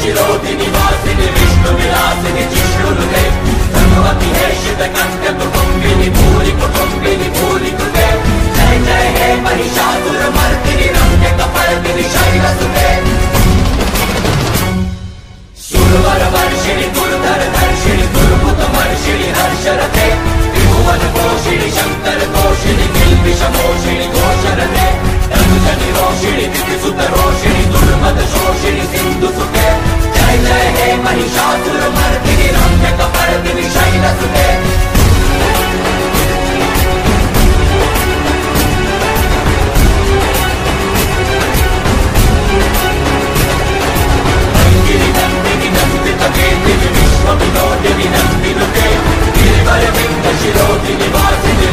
शिरोधिनि वासिनि विष्णु विलासिनि जिष्णुनुते भगवति हे शितकन्द कुटुम्बिनि भूरि कुटुम्बिनि जय जय हे महिषासुरमर्दिनि रम्य कपर्दिनि शैलसुते सुरवर वर्षिणि दुर्धर दर्शिणि दुर्भुत वर्षिणि हर्षरते त्रिभुवन पोषिणि शङ्कर रघुजनि रोषिणि दितिसुत रोषिणि दुर् దుర్గే మహిషాసుర మర్దిని రమ్యక పరదిని శైలసుతే Shirodini Vasini